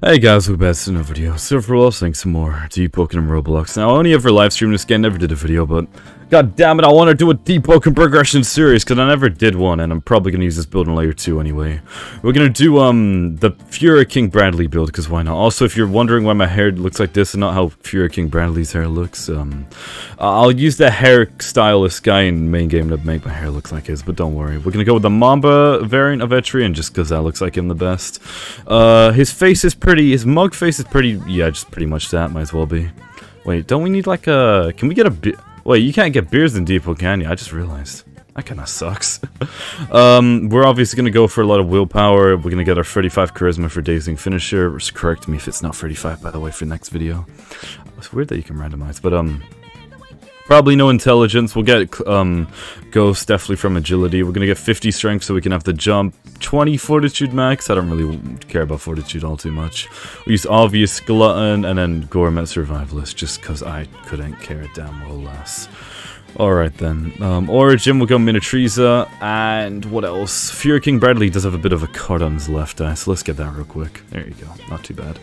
Hey guys, we're back to another video. So for saying some more Deepwoken Roblox. Now, I only ever live streamed this game, never did a video, but god damn it, I want to do a Deepwoken Progression series, because I never did one, and I'm probably going to use this build in Layer 2 anyway. We're going to do, um, the Fuhrer King Bradley build, because why not? Also, if you're wondering why my hair looks like this and not how Fuhrer King Bradley's hair looks, um, I'll use the hairstylist guy in main game to make my hair look like his, but don't worry. We're going to go with the Mamba variant of Etrean, just because that looks like him the best. Uh, his face is pretty, his mug face is pretty, yeah, just pretty much that, might as well be. Wait, don't we need like a, can we get a bit, wait, you can't get beers in Depot, can you? I just realized. That kind of sucks. um, we're obviously going to go for a lot of willpower. We're going to get our 35 charisma for Dazing Finisher. Correct me if it's not 35, by the way, for next video. It's weird that you can randomize, but um, Probably no intelligence. We'll get um, Ghost definitely from agility. We're going to get 50 strength so we can have the jump. 20 fortitude max. I don't really care about fortitude all too much. We use obvious glutton and then gourmet survivalist just because I couldn't care a damn well less. Alright then. Um, Origin, we'll go Minityrsa, and what else? Fuhrer King Bradley does have a bit of a cut on his left eye, so let's get that real quick. There you go, not too bad.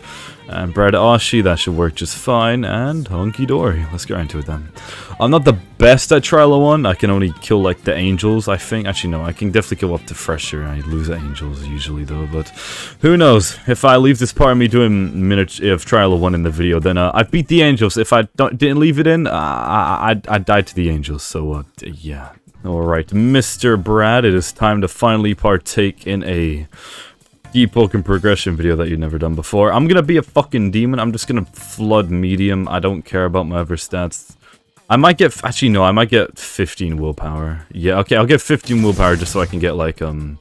And Brad Ashi, that should work just fine, and Hunky Dory. Let's get right into it then. I'm not the best at Trial of One, I can only kill like the angels, I think. Actually no, I can definitely go up to Fresher, I lose angels usually though, but who knows. If I leave this part of me doing minute of Trial of One in the video, then uh, I beat the angels. If I didn't leave it in, uh, I, I, I died to the angels, so uh, yeah. Alright, Mr. Brad, it is time to finally partake in a Deepwoken progression video that you've never done before. I'm gonna be a fucking demon. I'm just gonna flood medium. I don't care about my other stats. I might get, actually no, I might get 15 willpower. Yeah, okay, I'll get 15 willpower just so I can get like, um,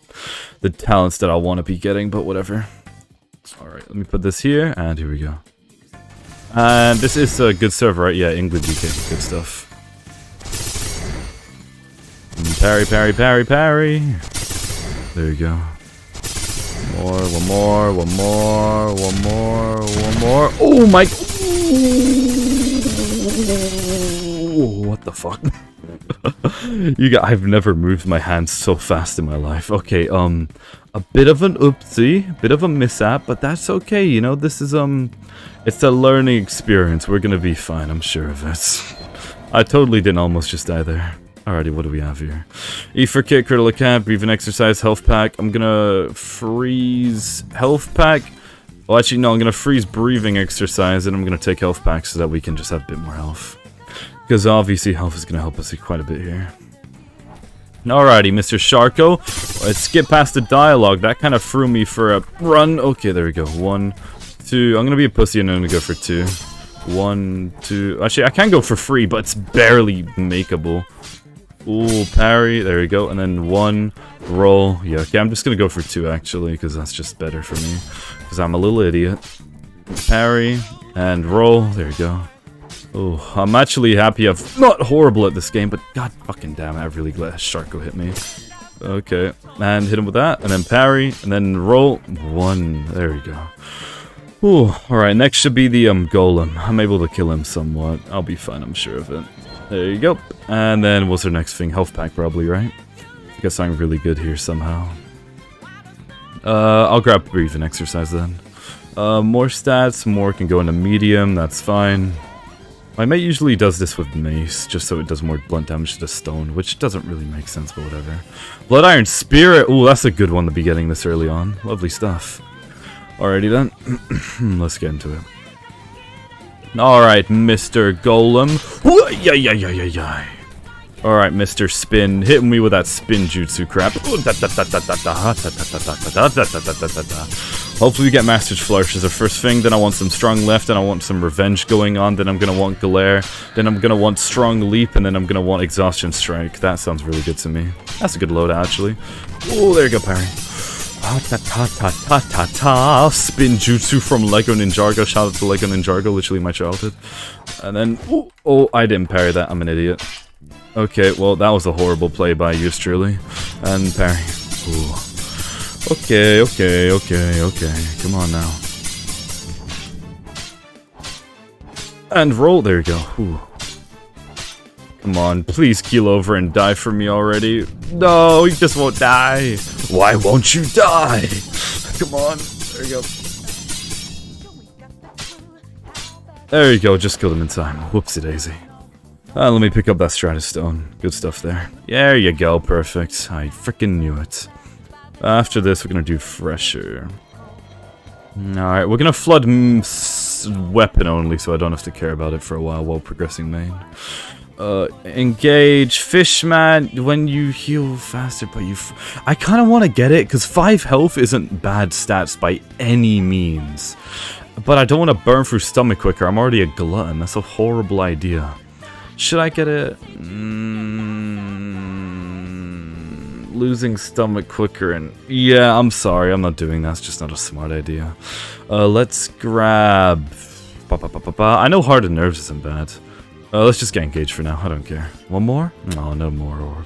the talents that I want to be getting, but whatever. Alright, let me put this here, and here we go. And this is a good server, right? Yeah, England, UK, good stuff. Parry, parry, parry, parry. There you go. More, one more, one more, one more, one more. Oh my... Ooh, what the fuck? you got, I've never moved my hands so fast in my life. Okay, um, a bit of an oopsie, bit of a mishap, but that's okay, you know, this is, um, it's a learning experience. We're gonna be fine, I'm sure of it. I totally didn't almost just die there. Alrighty, what do we have here? E for kit, critical cap, breathing exercise, health pack. I'm gonna freeze health pack. Well, actually, no, I'm gonna freeze breathing exercise, and I'm gonna take health pack so that we can just have a bit more health. Because obviously health is gonna help us quite a bit here. Alrighty, Mr. Sharko. Let's skip past the dialogue. That kind of threw me for a run. Okay, there we go. One, two. I'm gonna be a pussy and I'm gonna go for two. One, two. Actually, I can go for free, but it's barely makeable. Ooh, parry. There we go. And then one, roll. Yeah, okay, I'm just gonna go for two, actually, because that's just better for me. Because I'm a little idiot. Parry, and roll. There we go. Oh, I'm actually happy I'm not horrible at this game, but god fucking damn I'm really glad Sharko hit me. Okay, and hit him with that, and then parry, and then roll. One. There we go. Ooh, alright, next should be the um golem. I'm able to kill him somewhat. I'll be fine, I'm sure of it. There you go. And then what's our next thing? Health pack probably, right? I guess I'm really good here somehow. Uh, I'll grab breathing exercise then. Uh, more stats, more can go into medium, that's fine. My mate usually does this with mace, just so it does more blunt damage to the stone, which doesn't really make sense, but whatever. Blood Iron Spirit! Ooh, that's a good one to be getting this early on. Lovely stuff. Alrighty then. Let's get into it. Alright, Mr. Golem. Yeah, yeah, yeah, yeah, yeah. Alright, Mr. Spin. Hit me with that spin jutsu crap. Hopefully we get Master's Flourish as our first thing. Then I want some Strong Left, and I want some Revenge going on. Then I'm to want Glare, Then I'm to want Strong Leap, and then I'm to want Exhaustion Strike. That sounds really good to me. That's a good load, actually. Oh, there you go, parry. Ta ta ta ta ta ta spin jutsu from Lego Ninjago. Shout out to Lego Ninjago, literally my childhood. And then oh, oh, I didn't parry that. I'm an idiot. Okay, well that was a horrible play by you, truly. And parry. Ooh. Okay, okay, okay, okay. Come on now. And roll. There you go. Ooh. Come on, please keel over and die for me already. No, he just won't die. Why won't you die? Come on. There you go. There you go, just killed him in time. Whoopsie daisy. Uh, let me pick up that Stratus Stone. Good stuff there. There you go, perfect. I freaking knew it. After this, we're gonna do Fresher. Alright, we're gonna flood weapon only, so I don't have to care about it for a while while progressing main. Uh, engage Fishman when you heal faster, but you... I kind of want to get it, because 5 health isn't bad stats by any means. But I don't want to burn through stomach quicker, I'm already a glutton, that's a horrible idea. Should I get it? Mm, losing stomach quicker and... Yeah, I'm sorry, I'm not doing that, it's just not a smart idea. Uh, let's grab... Ba -ba -ba I know Hardened Nerves isn't bad. Uh, let's just get engaged for now. I don't care. One more? No, no more orb.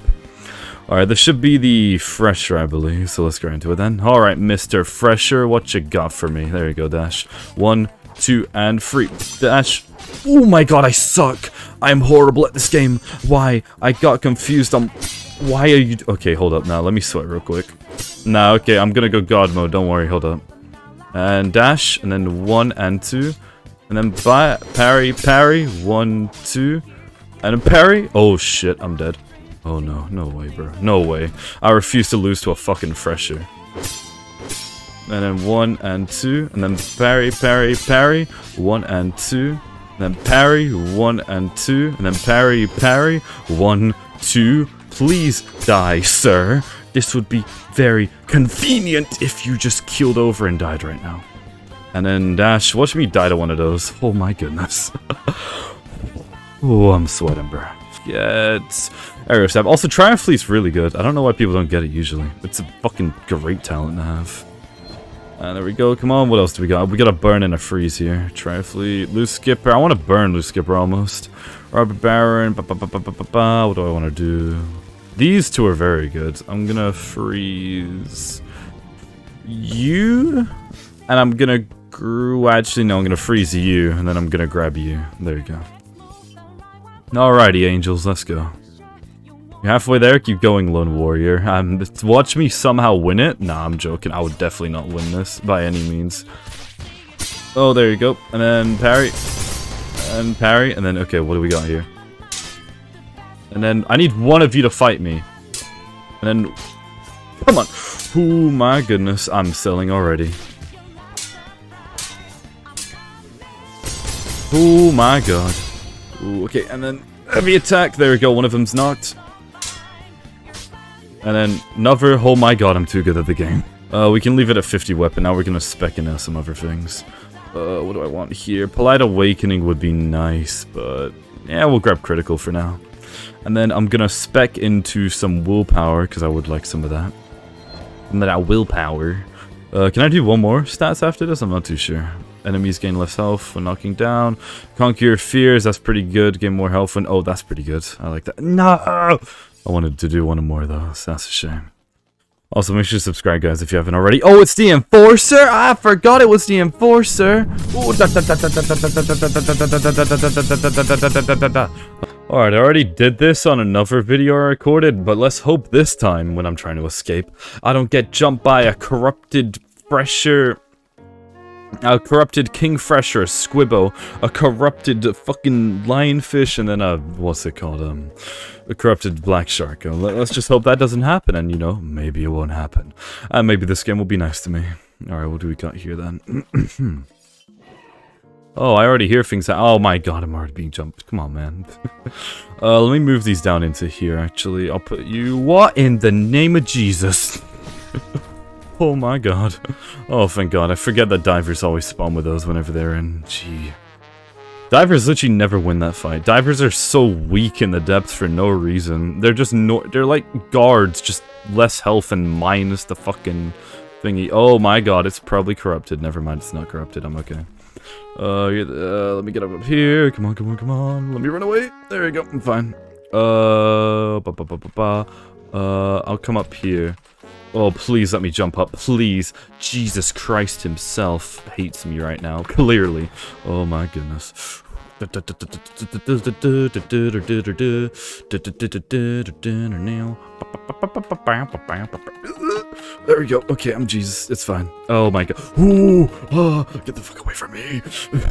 Alright, this should be the Fresher, I believe. So let's go into it then. Alright, Mr. Fresher, what you got for me? There you go, Dash. One, two, and three. Dash. Oh my god, I suck. I am horrible at this game. Why? I got confused on... Why are you... Okay, hold up now. Let me sweat real quick. Nah, okay, I'm gonna go God mode. Don't worry, hold up. And dash, and then one and two. And then by parry, parry, one, two, and a parry. Oh shit, I'm dead. Oh no, no way, bro. No way. I refuse to lose to a fucking fresher. And then one and two, and then parry, parry, parry, one and two, and then parry, one and two, and then parry, parry, one, two. Please die, sir. This would be very convenient if you just keeled over and died right now. And then Dash, watch me die to one of those. Oh my goodness. oh, I'm sweating, bro. Get Aerial Stab. Also, Triumph Fleet's really good. I don't know why people don't get it usually. It's a fucking great talent to have. And there we go. Come on, what else do we got? We got a burn and a freeze here. Tri-Fleet, Loose Skipper. I want to burn Loose Skipper almost. Robber Baron. Ba, ba, ba, ba, ba, ba, ba. What do I want to do? These two are very good. I'm gonna freeze you, and I'm gonna actually no, I'm gonna freeze you, and then I'm gonna grab you. There you go. Alrighty, angels, let's go. You're halfway there, keep going, Lone Warrior. Um, watch me somehow win it? Nah, I'm joking. I would definitely not win this, by any means. Oh, there you go. And then parry. And parry, and then, okay, what do we got here? And then, I need one of you to fight me. And then, come on. Oh my goodness, I'm selling already. Oh my god. Ooh, okay, and then heavy attack. There we go. One of them's knocked. And then another. Oh my god, I'm too good at the game. Uh, we can leave it at 50 weapon. Now we're gonna spec in some other things. Uh, what do I want here? Polite Awakening would be nice, but yeah, we'll grab critical for now. And then I'm gonna spec into some willpower, because I would like some of that. And that willpower. Uh, can I do one more stats after this? I'm not too sure. Enemies gain less health when knocking down. Conquer fears, that's pretty good. Gain more health when... Oh, that's pretty good. I like that. No! I wanted to do one more, though, that's a shame. Also, make sure to subscribe, guys, if you haven't already. Oh, it's the Enforcer! I forgot it was the Enforcer! Alright, I already did this on another video I recorded, but let's hope this time, when I'm trying to escape, I don't get jumped by a corrupted, fresher a corrupted king Kingfresher, a Squiddo, a corrupted fucking lionfish, and then a, what's it called, um, a corrupted black shark. Uh, let's just hope that doesn't happen, and you know, maybe it won't happen. And maybe this game will be nice to me. Alright, what do we got here then? oh, I already hear things. Oh my god, I'm already being jumped. Come on, man. uh, let me move these down into here, actually. I'll put you... What in the name of Jesus? Oh my god. Oh, thank god. I forget that divers always spawn with those whenever they're in. Gee. Divers literally never win that fight. Divers are so weak in the depths for no reason. They're just no- they're like guards, just less health and minus the fucking thingy. Oh my god, it's probably corrupted. Never mind, it's not corrupted. I'm okay. Uh, uh, let me get up, up here. Come on, come on, come on. Let me run away. There you go. I'm fine. Uh, ba, ba, ba, uh, I'll come up here. Oh, please let me jump up, please. Jesus Christ himself hates me right now, clearly. Oh my goodness. There we go. Okay, I'm Jesus. It's fine. Oh my god. Ooh, oh, get the fuck away from me.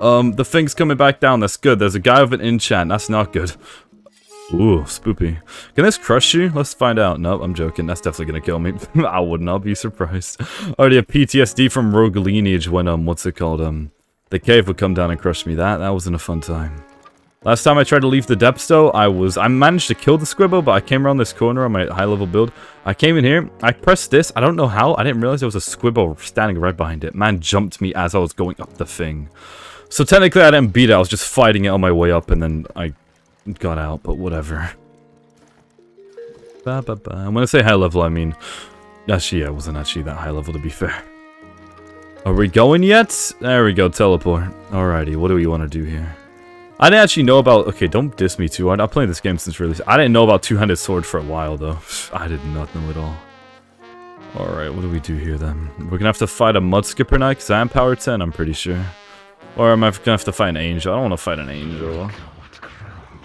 Um, the thing's coming back down. That's good. There's a guy with an enchant. That's not good. Ooh, spoopy. Can this crush you? Let's find out. Nope, I'm joking. That's definitely gonna kill me. I would not be surprised. already have PTSD from Rogue Lineage when, um, what's it called? Um, the cave would come down and crush me. That, that wasn't a fun time. Last time I tried to leave the depths though, I was, I managed to kill the Squiddo, but I came around this corner on my high level build. I came in here, I pressed this, I don't know how, I didn't realize there was a Squiddo standing right behind it. Man jumped me as I was going up the thing. So technically I didn't beat it, I was just fighting it on my way up and then I got out, but whatever. Ba, ba, ba. When I say high level, I mean, actually, I wasn't actually that high level to be fair. Are we going yet? There we go, teleport. Alrighty, what do we want to do here? I didn't actually know about... Okay, don't diss me too hard. I've played this game since release. I didn't know about Two-Handed Sword for a while, though. I did not know at all. Alright, what do we do here, then? We're gonna have to fight a Mud Skipper now, because I am power 10, I'm pretty sure. Or am I gonna have to fight an Angel? I don't want to fight an Angel.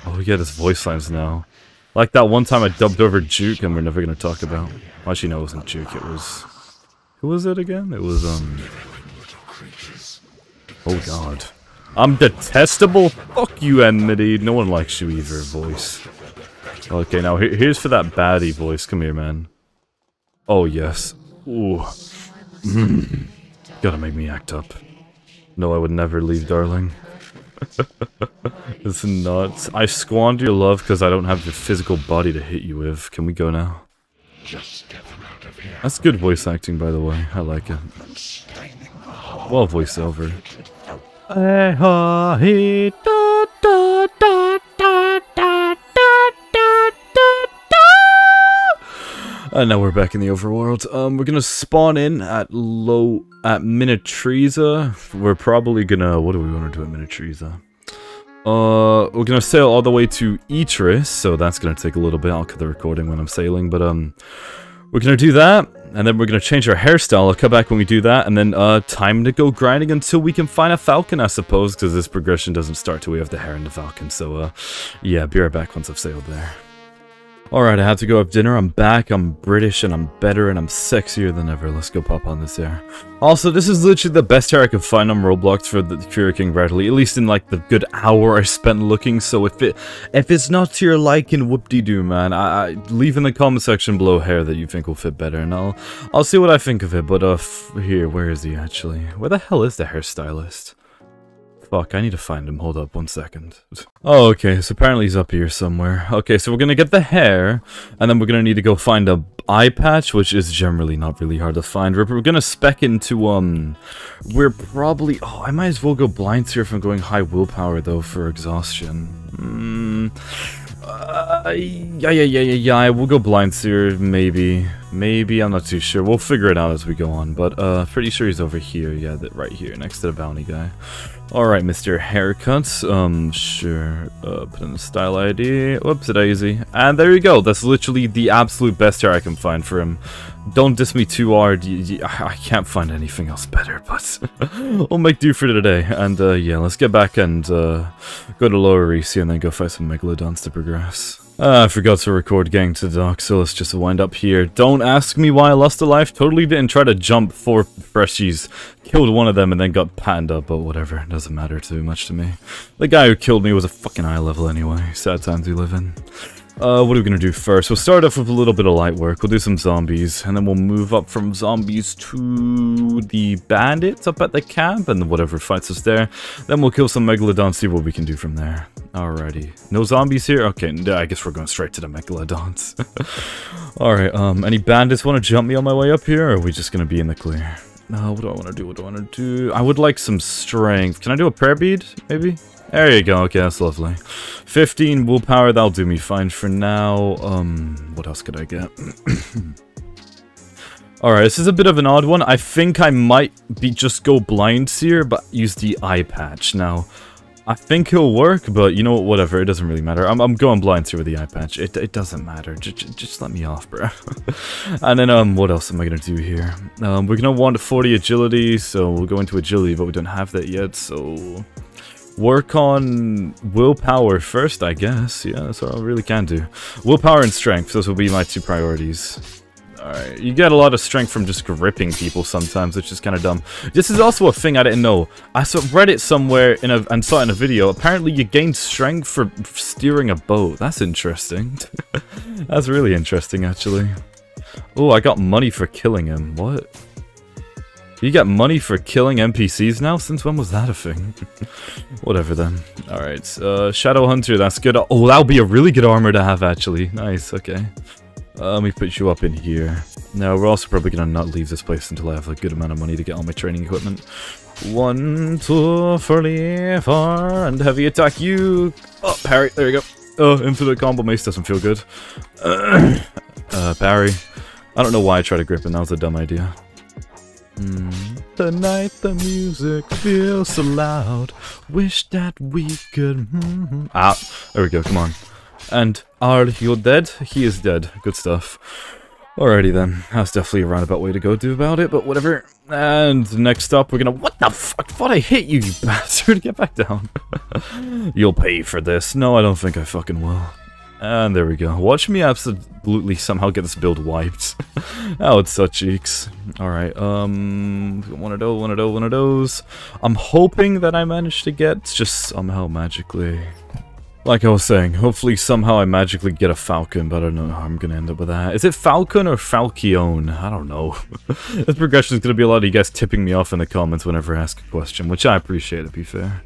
Oh, we get his voice lines now. Like that one time I dubbed over Juke, and we're never gonna talk about. Well, actually, no, it wasn't Juke. It was... Who was it again? It was, um... Oh, God. I'm detestable? Fuck you, Enmity. No one likes you either, voice. Okay, now here's for that baddie voice. Come here, man. Oh, yes. Ooh. Mm. Gotta make me act up. No, I would never leave, darling. it's nuts. I squander your love because I don't have the physical body to hit you with. Can we go now? That's good voice acting, by the way. I like it. Well voiceover. And now we're back in the overworld. Um, we're gonna spawn in at low at Minityrsa. We're probably gonna. What do we want to do at Minityrsa? Uh, we're gonna sail all the way to Etris, so that's gonna take a little bit. I'll cut the recording when I'm sailing, but um, we're gonna do that, and then we're gonna change our hairstyle. I'll come back when we do that, and then uh, time to go grinding until we can find a falcon, I suppose, because this progression doesn't start till we have the hair and the falcon. So uh, yeah, be right back once I've sailed there. Alright, I had to go have dinner. I'm back, I'm British, and I'm better, and I'm sexier than ever. Let's go pop on this hair. Also, this is literally the best hair I could find on Roblox for the Fuhrer King Bradley, at least in like the good hour I spent looking, so if it if it's not to your liking, whoop-de-doo, man. I, I, leave in the comment section below hair that you think will fit better, and I'll I'll see what I think of it, but uh, here, where is he actually? Where the hell is the hairstylist? Fuck, I need to find him. Hold up one second. Oh, okay, so apparently he's up here somewhere. Okay, so we're gonna get the hair, and then we're gonna need to go find a eye patch, which is generally not really hard to find. We're, we're gonna spec into, um... We're probably... Oh, I might as well go blind here if I'm going high willpower, though, for exhaustion. Hmm... Uh, yeah, yeah, yeah, yeah, yeah, we'll go blind seer, maybe. Maybe, I'm not too sure. We'll figure it out as we go on, but uh, pretty sure he's over here, yeah, that right here, next to the bounty guy. Alright, Mr. Haircuts, um, sure, uh, put in the style ID, whoops, daisy, and there you go, that's literally the absolute best hair I can find for him. Don't diss me too hard, I can't find anything else better, but we'll make do for today, and uh, yeah, let's get back and uh, go to Lower Reese and then go fight some Megalodaunts to progress. Uh, I forgot to record getting to Dock, so let's just wind up here. Don't ask me why I lost a life. Totally didn't try to jump four freshies. Killed one of them and then got patted up, but whatever. Doesn't matter too much to me. The guy who killed me was a fucking high level anyway. Sad times we live in. Uh, what are we gonna do first? We'll start off with a little bit of light work. We'll do some zombies, and then we'll move up from zombies to the bandits up at the camp, and whatever fights us there. Then we'll kill some megalodaunts, see what we can do from there. Alrighty. No zombies here? Okay, I guess we're going straight to the megalodaunts. Alright, um, any bandits want to jump me on my way up here, or are we just gonna be in the clear? No, what do I want to do? What do I want to do? I would like some strength. Can I do a prayer bead, maybe? There you go, okay, that's lovely. 15 willpower, that'll do me fine for now. Um, what else could I get? Alright, this is a bit of an odd one. I think I might be just go blind seer, but use the eye patch. Now, I think he'll work, but you know what, whatever, it doesn't really matter. I'm, I'm going blind seer with the eye patch. It, it doesn't matter. Just, just let me off, bro. and then, um, what else am I gonna do here? Um, we're gonna want 40 agility, so we'll go into agility, but we don't have that yet, so work on willpower first, I guess. Yeah, that's all I really can do. Willpower and strength, those will be my two priorities. Alright, you get a lot of strength from just gripping people sometimes, which is kind of dumb. This is also a thing I didn't know. I saw, read it somewhere in a, and saw it in a video. Apparently you gain strength for steering a boat. That's interesting. That's really interesting, actually. Oh, I got money for killing him. What? You get money for killing NPCs now? Since when was that a thing? Whatever then. Alright, uh, Shadow Hunter, that's good. Oh, that'll be a really good armor to have, actually. Nice, okay. Uh, let me put you up in here. Now, we're also probably gonna not leave this place until I have a good amount of money to get all my training equipment. One, two, three, four, and heavy attack you. Oh, parry, there you go. Oh, infinite combo mace doesn't feel good. Uh, parry. I don't know why I tried to grip him, that was a dumb idea. Mm. Tonight the music feels so loud. Wish that we could. Mm -hmm. Ah, there we go. Come on. And are you dead? He is dead. Good stuff. Alrighty then. That's definitely a roundabout way to go do about it, but whatever. And next up, we're gonna. What the fuck? I thought I hit you, you bastard. Get back down. You'll pay for this. No, I don't think I fucking will. And there we go. Watch me absolutely somehow get this build wiped. oh, it's such cheeks. Alright, um... One of those, one of those, one of those. I'm hoping that I manage to get just somehow magically... Like I was saying, hopefully somehow I magically get a Falcon, but I don't know how I'm gonna end up with that. Is it Falcon or Falcione? I don't know. this progression is gonna be a lot of you guys tipping me off in the comments whenever I ask a question, which I appreciate, to be fair.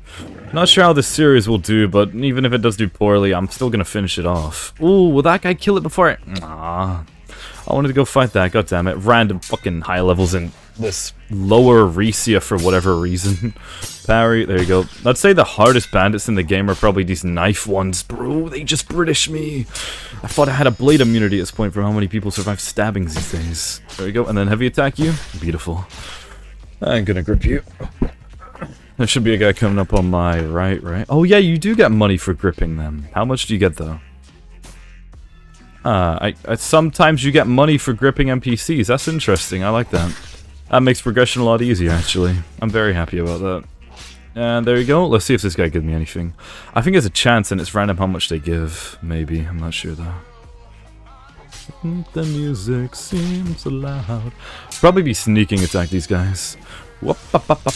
Not sure how this series will do, but even if it does do poorly, I'm still gonna finish it off. Ooh, will that guy kill it before I... Aww. I wanted to go fight that, god damn it. Random fucking high levels in this Lower Erisia for whatever reason. Parry, there you go. Let's say the hardest bandits in the game are probably these knife ones. Bro, they just British me. I thought I had a blade immunity at this point from how many people survive stabbings these days. There you go, and then heavy attack you. Beautiful. I'm gonna grip you. There should be a guy coming up on my right, right? Oh yeah, you do get money for gripping them. How much do you get though? Uh, I, I, sometimes you get money for gripping NPCs. That's interesting. I like that. That makes progression a lot easier, actually. I'm very happy about that. And there you go. Let's see if this guy gives me anything. I think there's a chance and it's random how much they give. Maybe. I'm not sure, though. The music seems loud. Probably be sneaking attack these guys.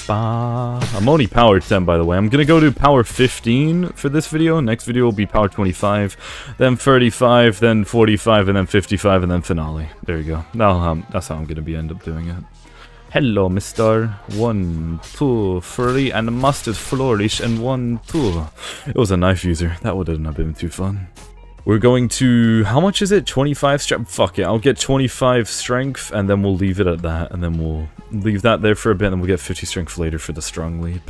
I'm only power 10 by the way. I'm gonna go to power 15 for this video. Next video will be power 25, then 35, then 45, and then 55, and then finale. There you go. Now um, that's how I'm gonna be end up doing it. Hello, Mister. One, two, three, and master's flourish, and one, two. It was a knife user. That would have been too fun. We're going to... How much is it? 25 strength? Fuck it. I'll get 25 strength, and then we'll leave it at that, and then we'll leave that there for a bit, and we'll get 50 strength later for the strong leap.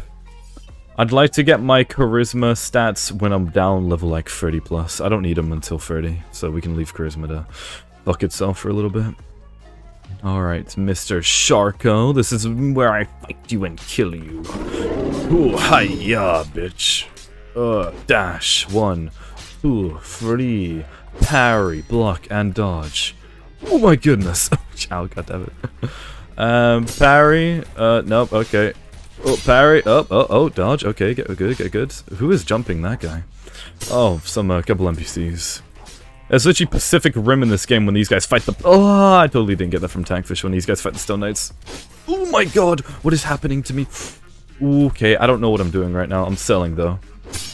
I'd like to get my charisma stats when I'm down level like 30 plus. I don't need them until 30, so we can leave charisma to fuck itself for a little bit. Alright, Mr. Sharko, this is where I fight you and kill you. Ooh, hiya, bitch. Uh, dash. One, two, three. Parry, block, and dodge. Oh my goodness. Oh Chow, goddammit. Um, parry. Uh, nope, okay. Oh, parry. Oh, oh, oh, dodge. Okay, get good, get good. Who is jumping that guy? Oh, some uh, couple NPCs. It's literally Pacific Rim in this game when these guys fight the... Oh, I totally didn't get that from Tankfish when these guys fight the Stone Knights. Oh my god, what is happening to me? Okay, I don't know what I'm doing right now. I'm selling, though.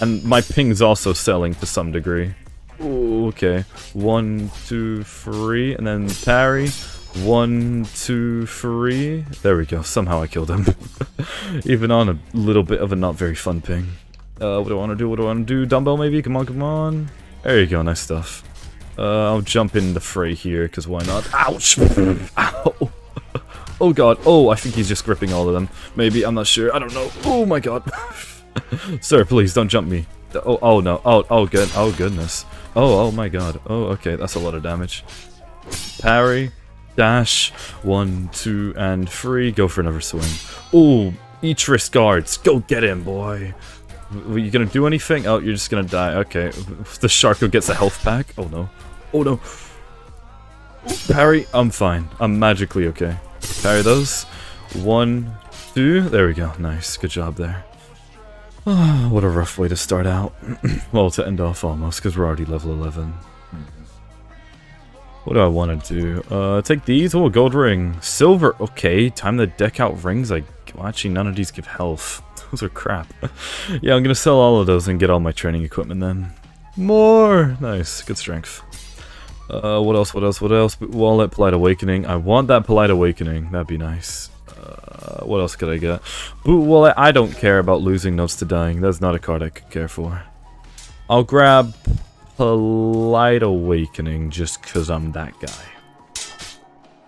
And my ping's also selling to some degree. Okay. One, two, three, and then parry. One, two, three. There we go. Somehow I killed him. Even on a little bit of a not very fun ping. Uh, what do I want to do? What do I want to do? Dumbbell maybe? Come on, come on. There you go. Nice stuff. Uh, I'll jump in the fray here, because why not? Ouch! Ow! Oh god, oh, I think he's just gripping all of them. Maybe, I'm not sure, I don't know. Oh my god. Sir, please, don't jump me. Oh, oh no, oh, oh good, oh goodness. Oh, oh my god. Oh, okay, that's a lot of damage. Parry, dash, one, two, and three. Go for another swing. Oh, Etris guards, go get him, boy. Are you gonna do anything? Oh, you're just gonna die. Okay. The Sharko gets a health pack. Oh no. Oh no. Parry, I'm fine. I'm magically okay. Parry those. One, two. There we go. Nice. Good job there. Oh, what a rough way to start out. well, to end off almost, because we're already level 11. What do I want to do? Uh, take these. Oh, gold ring. Silver. Okay, time to deck out rings. I well, actually none of these give health. Those are crap. yeah, I'm gonna sell all of those and get all my training equipment then. More. Nice. Good strength. Uh, what else? What else? What else? Wallet, Polite Awakening. I want that Polite Awakening. That'd be nice. Uh, what else could I get? Boot Wallet. I don't care about losing notes to dying. That's not a card I could care for. I'll grab Polite Awakening just because I'm that guy.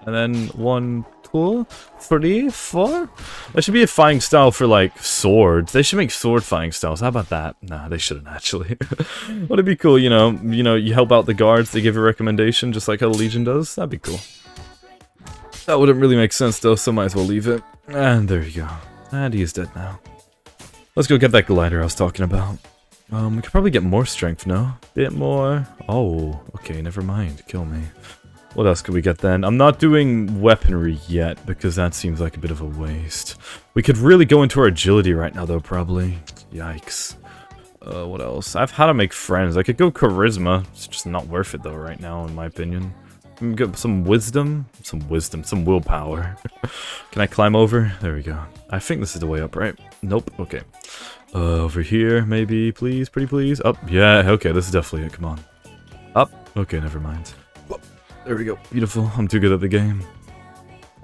And then one, two, three, four. That should be a fighting style for like swords. They should make sword fighting styles. How about that? Nah, they shouldn't actually. Would it be cool, you know, you know, you help out the guards, they give a recommendation just like how the Legion does? That'd be cool. That wouldn't really make sense though, so might as well leave it. And there you go. And he is dead now. Let's go get that glider I was talking about. Um, we could probably get more strength, no? Bit more. Oh, okay, never mind. Kill me. What else could we get then? I'm not doing weaponry yet, because that seems like a bit of a waste. We could really go into our agility right now, though, probably. Yikes. Uh, what else? I've had to make friends. I could go charisma. It's just not worth it, though, right now, in my opinion. Get some wisdom? Some wisdom. Some willpower. Can I climb over? There we go. I think this is the way up, right? Nope. Okay. Uh, over here, maybe, please, pretty please. Up. Yeah, okay, this is definitely it. Come on. Up. Okay, never mind. There we go. Beautiful. I'm too good at the game.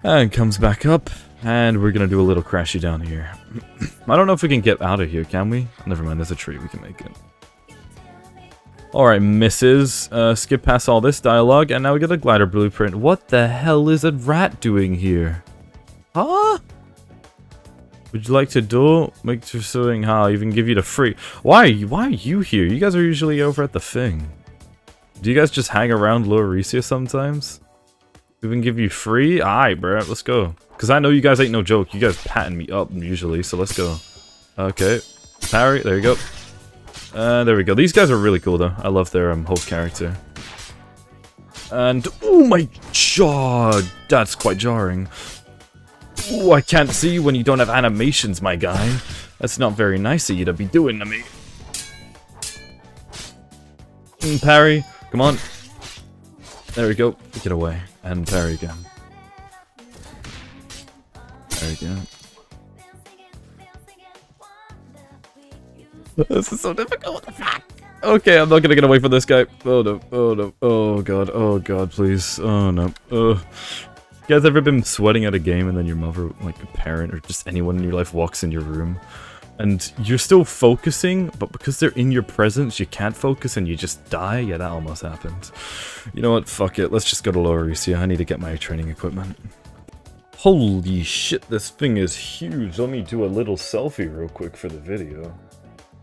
And comes back up. And we're to do a little crashy down here. I don't know if we can get out of here, can we? Never mind, there's a tree. We can make it. Alright, misses. Uh, skip past all this dialogue, and now we get a glider blueprint. What the hell is a rat doing here? Huh? Would you like to duel? Make pursuing how? Even give you the free. Why? Why are you here? You guys are usually over at the thing. Do you guys just hang around Lower Erisia sometimes? Even give you free? Aye, bro, let's go. Because I know you guys ain't no joke. You guys patting me up usually, so let's go. Okay. Parry, there you go. Uh, there we go. These guys are really cool, though. I love their um, whole character. And, oh my god, that's quite jarring. Oh, I can't see when you don't have animations, my guy. That's not very nice of you to be doing to me. Mm, parry. Come on. There we go. Get away. And parry again. There we go. This is so difficult. Okay, I'm not gonna get away from this guy. Oh no, oh no, oh god, oh god, please. Oh no. Oh. You guys ever been sweating at a game and then your mother, like a parent or just anyone in your life walks in your room and you're still focusing, but because they're in your presence, you can't focus and you just die? Yeah, that almost happened. You know what? Fuck it. Let's just go to Lower Erisia. I need to get my training equipment. Holy shit, this thing is huge. Let me do a little selfie real quick for the video.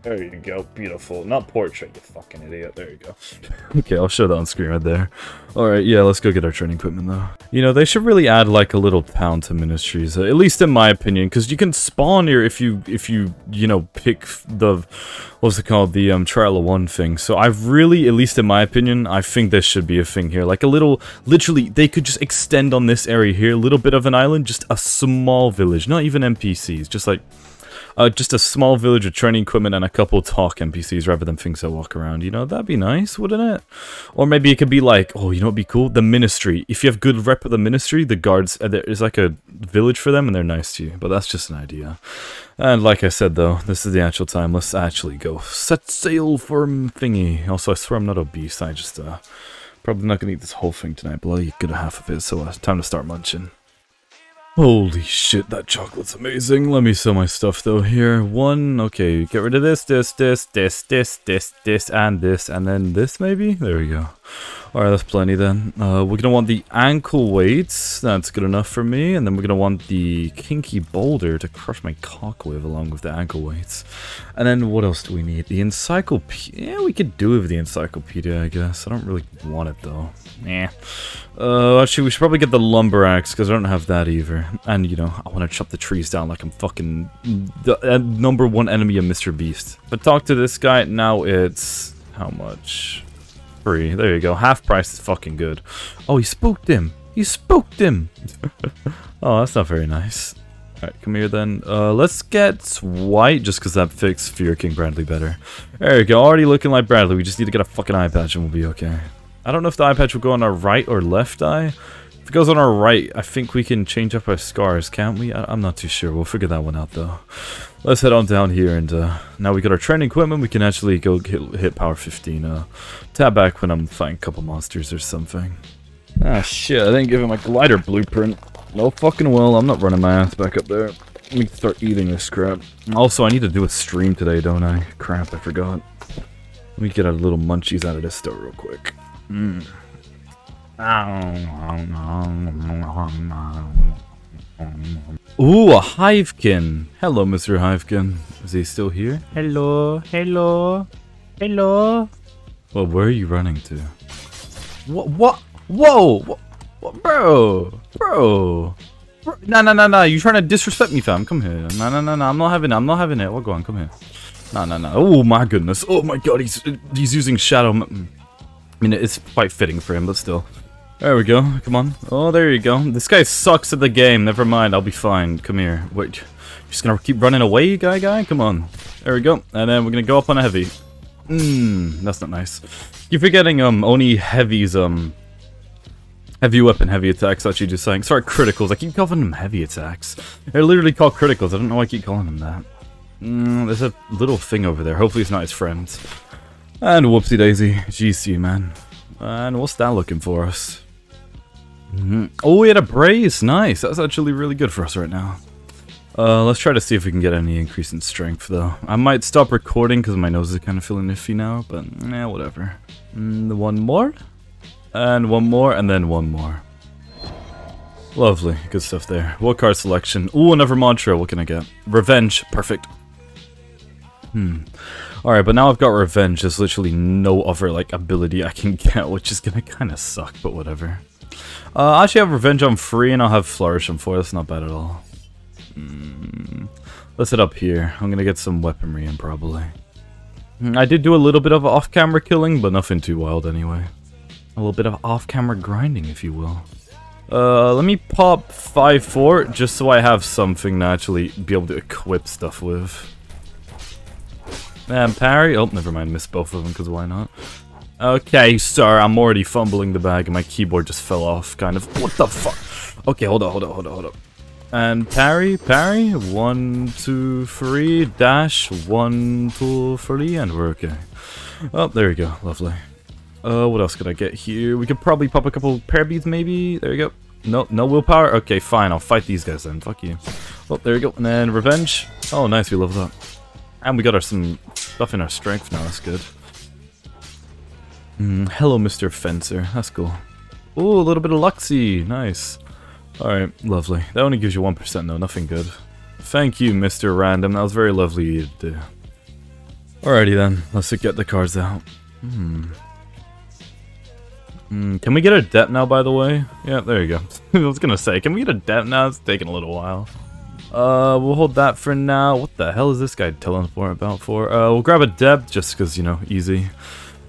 There you go, beautiful. Not portrait, you fucking idiot. There you go. okay, I'll show that on screen right there. Alright, yeah, let's go get our training equipment though. You know, they should really add like a little town to Minityrsa, at least in my opinion, because you can spawn here if you, if you, you know, pick the, what's it called, the um, Trial of One thing. So I've really, at least in my opinion, I think this should be a thing here. Like a little, literally, they could just extend on this area here, a little bit of an island, just a small village, not even NPCs, just like uh, just a small village with training equipment and a couple talk NPCs rather than things that walk around. You know, that'd be nice, wouldn't it? Or maybe it could be like, oh, you know what'd be cool? The Ministry. If you have good rep with the Ministry, the guards, uh, there is like a village for them and they're nice to you. But that's just an idea. And like I said, though, this is the actual time. Let's actually go set sail for thingy. Also, I swear I'm not obese. I just, uh, probably not gonna eat this whole thing tonight, but I'll eat good half of it. So, uh, time to start munching. Holy shit, that chocolate's amazing. Let me sell my stuff though here. One, okay, get rid of this, this, this, this, this, this, this, and this, and then this maybe? There we go. Alright, that's plenty then. Uh, we're gonna want the ankle weights. That's good enough for me. And then we're gonna want the kinky boulder to crush my cock with along with the ankle weights. And then what else do we need? The encyclopedia. Yeah, we could do with the encyclopedia, I guess. I don't really want it though. Yeah. Uh, actually, we should probably get the lumber axe because I don't have that either. And, you know, I want to chop the trees down like I'm fucking the uh, number one enemy of Mr. Beast. But talk to this guy. Now it's... How much? Free. There you go. Half price is fucking good. Oh, he spooked him. He spooked him. oh, that's not very nice. Alright, come here then. Uh, let's get white, just because that fits Fuhrer King Bradley better. There you go, already looking like Bradley. We just need to get a fucking eye patch and we'll be okay. I don't know if the eye patch will go on our right or left eye. If it goes on our right, I think we can change up our scars, can't we? I am not too sure. We'll figure that one out, though. Let's head on down here, and uh, now we got our training equipment. We can actually go hit, hit power 15. Uh, tab back when I'm fighting a couple monsters or something. Ah, shit. I didn't give him a glider blueprint. No fucking well. I'm not running my ass back up there. Let me start eating this crap. Also, I need to do a stream today, don't I? Crap, I forgot. Let me get a little munchies out of this store real quick. Mm. Ooh, a Hivekin. Hello, Mr. Hivekin. Is he still here? Hello, hello, hello. Well, where are you running to? What? What? Whoa! What, what, bro, bro. No, no, no, no. You're trying to disrespect me, fam? Come here. No, no, no, no. I'm not having it. I'm not having it. What? Go on. Come here. No, no, no. Oh my goodness. Oh my god. He's he's using shadow. I mean, it's quite fitting for him, but still. There we go. Come on. Oh, there you go. This guy sucks at the game. Never mind. I'll be fine. Come here. Wait. Just gonna keep running away, you guy, guy? Come on. There we go. And then we're gonna go up on a heavy. Mmm. That's not nice. You're forgetting, um, only heavies, um, Heavy weapon, heavy attacks, actually just saying. Sorry, criticals. I keep calling them heavy attacks. They're literally called criticals. I don't know why I keep calling them that. Mm, there's a little thing over there. Hopefully it's not his friends. And whoopsie daisy. GC, man. And what's that looking for us? Mm -hmm. Oh, we had a brace. Nice. That's actually really good for us right now. Uh, let's try to see if we can get any increase in strength, though. I might stop recording because my nose is kind of feeling iffy now, but eh, whatever. Mm, one more? And one more, and then one more. Lovely. Good stuff there. What card selection? Ooh, another mantra. What can I get? Revenge. Perfect. Hmm. Alright, but now I've got Revenge. There's literally no other, like, ability I can get, which is gonna kind of suck, but whatever. Uh, I actually have Revenge on 3, and I'll have Flourish on 4. That's not bad at all. Hmm. Let's head up here. I'm gonna get some weaponry in, probably. Hmm, I did do a little bit of off-camera killing, but nothing too wild anyway. A little bit of off-camera grinding, if you will. Uh, let me pop 5-4, just so I have something to actually be able to equip stuff with. And parry. Oh, never mind. Missed both of them, because why not? Okay, sir. I'm already fumbling the bag, and my keyboard just fell off, kind of. What the fuck? Okay, hold on, hold on, hold on, hold on. And parry, parry. One, two, three. Dash. One, two, three. And we're okay. Oh, there we go. Lovely. Uh, what else could I get here? We could probably pop a couple pair beads, maybe. There we go. No, no willpower? Okay, fine. I'll fight these guys then. Fuck you. Oh, there we go. And then revenge. Oh, nice. We leveled up. And we got our some stuff in our strength now. That's good. Mm, hello, Mr. Fencer. That's cool. Oh, a little bit of Luxie. Nice. Alright, lovely. That only gives you 1% though. Nothing good. Thank you, Mr. Random. That was very lovely to do. Alrighty then. Let's get the cards out. Hmm. Mm, can we get a depth now, by the way? Yeah, there you go. I was gonna say, can we get a depth now? It's taking a little while. Uh, we'll hold that for now. What the hell is this guy telling for about for? Uh, we'll grab a depth just because, you know, easy.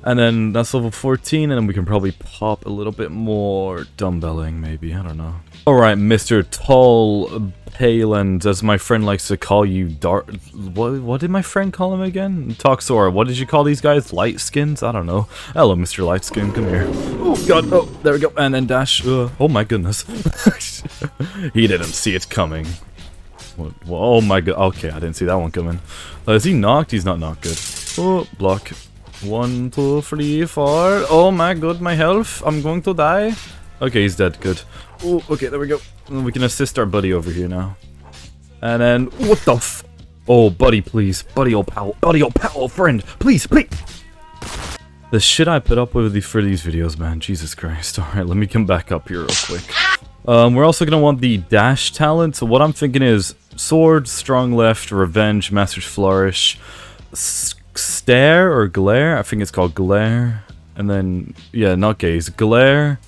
And then that's level 14, and then we can probably pop a little bit more dumbbelling, maybe. I don't know. Alright, Mr. Tall Paland, as my friend likes to call you, Dark... What, what did my friend call him again? Toxor, what did you call these guys? Light skins? I don't know. Hello, Mr. Light Skin, come here. Oh, God, oh, there we go. And then dash. Uh, oh, my goodness. he didn't see it coming. Oh, my god. Okay, I didn't see that one coming. Uh, is he knocked? He's not knocked. Good. Oh, block. One, two, three, four. Oh my god, my health. I'm going to die. Okay, he's dead. Good. Oh, okay, there we go. We can assist our buddy over here now. And then, what the f- Oh, buddy, please. Buddy, old pal. Buddy, old pal, old friend. Please, please. The shit I put up with for these videos, man. Jesus Christ. Alright, let me come back up here real quick. Um, we're also going to want the dash talent. So what I'm thinking is sword, strong left, revenge, master's flourish, stare or glare. I think it's called glare. And then, yeah, not gaze. Glare.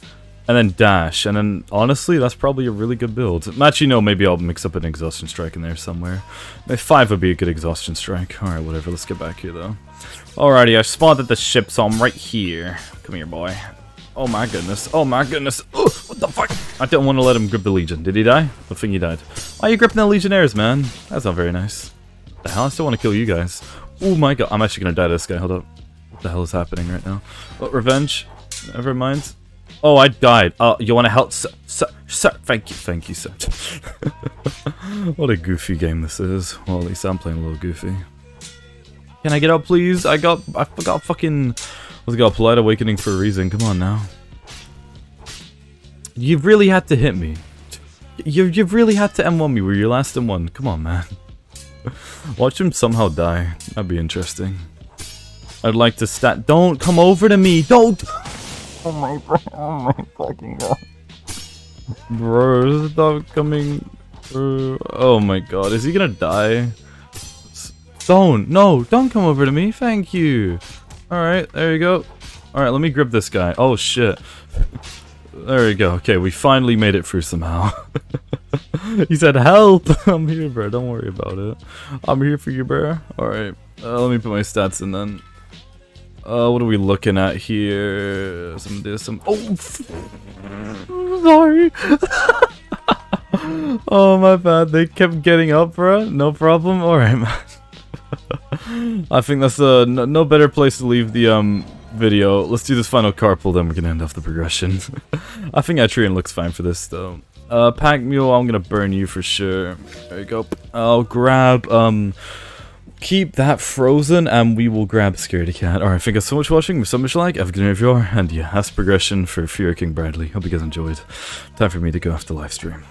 And then dash. And then, honestly, that's probably a really good build. Actually, no, maybe I'll mix up an exhaustion strike in there somewhere. Maybe 5 would be a good exhaustion strike. Alright, whatever. Let's get back here, though. Alrighty, I spotted the ship, so I'm right here. Come here, boy. Oh my goodness. Oh my goodness. What the fuck? I didn't want to let him grip the Legion. Did he die? I think he died. Why are you gripping the Legionnaires, man? That's not very nice. The hell? I still want to kill you guys. Oh my god, I'm actually gonna die to this guy. Hold up. What the hell is happening right now? Oh, revenge. Never mind. Oh, I died. Oh, you want to help? Sir, sir, sir, thank you, thank you, sir. what a goofy game this is. Well, at least I'm playing a little goofy. Can I get up, please? I got, I forgot fucking, I got polite awakening for a reason. Come on now. You've really had to hit me. You, you've really had to M1 me. We're your last M1. Come on, man. Watch him somehow die. That'd be interesting. I'd like to stat- Don't come over to me! Don't! Oh my, oh my fucking god. Bro, stop coming. Oh my god, is he gonna die? Don't! No! Don't come over to me! Thank you! Alright, there you go. Alright, let me grip this guy. Oh shit. There we go. Okay, we finally made it through somehow. he said, help! I'm here, bro. Don't worry about it. I'm here for you, bro. Alright, uh, let me put my stats in then. Uh, what are we looking at here? Some this, some. Oh, sorry. oh my bad. They kept getting up, bro. No problem. All right, man. I think that's uh, no, no better place to leave the um video. Let's do this final carpool, then we can end off the progression. I think Etrean looks fine for this though. Uh, Pack Mule, I'm gonna burn you for sure. There you go. I'll grab um keep that frozen and we will grab Scaredy Cat. Alright, thank you so much for watching, so much like, have a good night if you are, and yeah, that's progression for Fuhrer King Bradley. Hope you guys enjoyed. Time for me to go off the live stream.